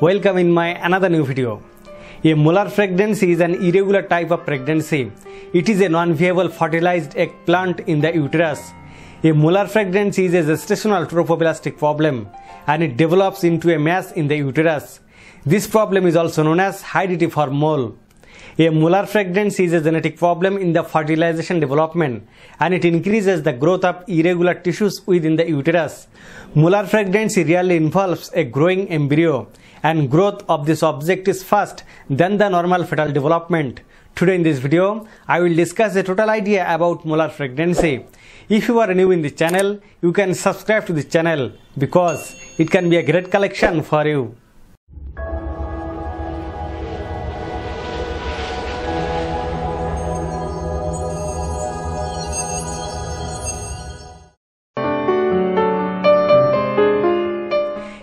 welcome in my another new video. A molar pregnancy is an irregular type of pregnancy. It is a non-viable fertilized egg implant in the uterus. A molar pregnancy is a gestational trophoblastic problem and it develops into a mass in the uterus. This problem is also known as hydatidiform mole. A molar pregnancy is a genetic problem in the fertilization development and it increases the growth of irregular tissues within the uterus. Molar pregnancy really involves a growing embryo and growth of this object is fast than the normal fetal development. Today in this video, I will discuss a total idea about molar pregnancy. If you are new in the channel, you can subscribe to the channel because it can be a great collection for you.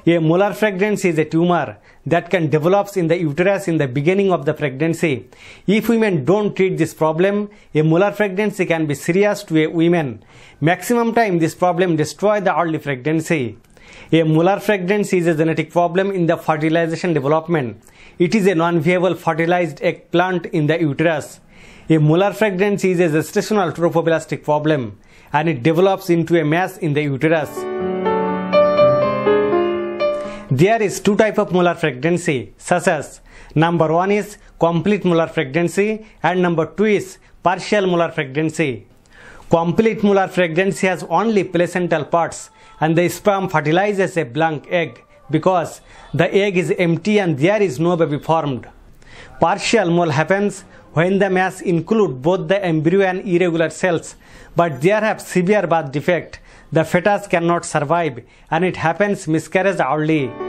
A molar pregnancy is a tumor that can develop in the uterus in the beginning of the pregnancy. If women don't treat this problem, a molar pregnancy can be serious to a woman. Maximum time this problem destroy the early pregnancy. A molar pregnancy is a genetic problem in the fertilization development. It is a non-viable fertilized egg implant in the uterus. A molar pregnancy is a gestational trophoblastic problem and it develops into a mass in the uterus. There is two type of molar pregnancy such as number one is complete molar pregnancy and number two is partial molar pregnancy. Complete molar pregnancy has only placental parts and the sperm fertilizes a blank egg because the egg is empty and there is no baby formed. Partial mole happens when the mass include both the embryo and irregular cells but there have severe birth defect the fetus cannot survive and it happens miscarriage early.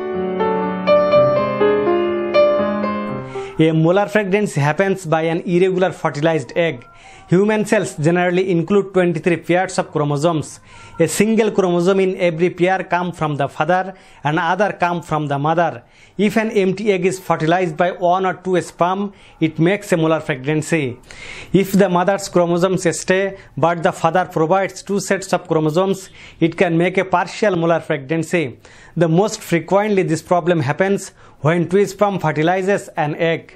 A molar fragrance happens by an irregular fertilized egg. Human cells generally include 23 pairs of chromosomes. A single chromosome in every pair come from the father and other come from the mother. If an empty egg is fertilized by one or two sperm, it makes a molar pregnancy. If the mother's chromosomes stay but the father provides two sets of chromosomes, it can make a partial molar pregnancy. The most frequently this problem happens when two sperm fertilizes an egg.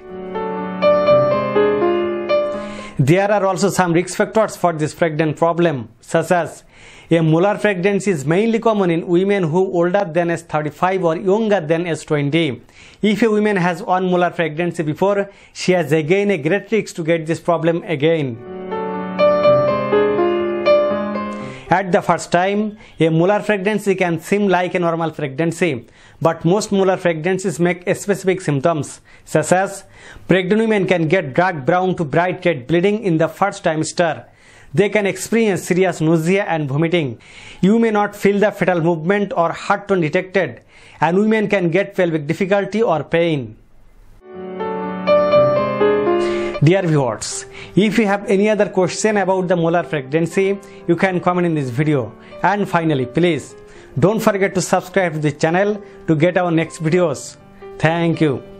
There are also some risk factors for this pregnant problem, such as a molar pregnancy is mainly common in women who older than age 35 or younger than age 20. If a woman has one molar pregnancy before, she has again a great risk to get this problem again. At the first time, a molar pregnancy can seem like a normal pregnancy, but most molar pregnancies make specific symptoms, such as pregnant women can get dark brown to bright red bleeding in the first trimester. They can experience serious nausea and vomiting. You may not feel the fetal movement or heart tone detected, and women can get pelvic difficulty or pain. Dear viewers, if you have any other question about the molar pregnancy, you can comment in this video. And finally, please don't forget to subscribe to the channel to get our next videos. Thank you.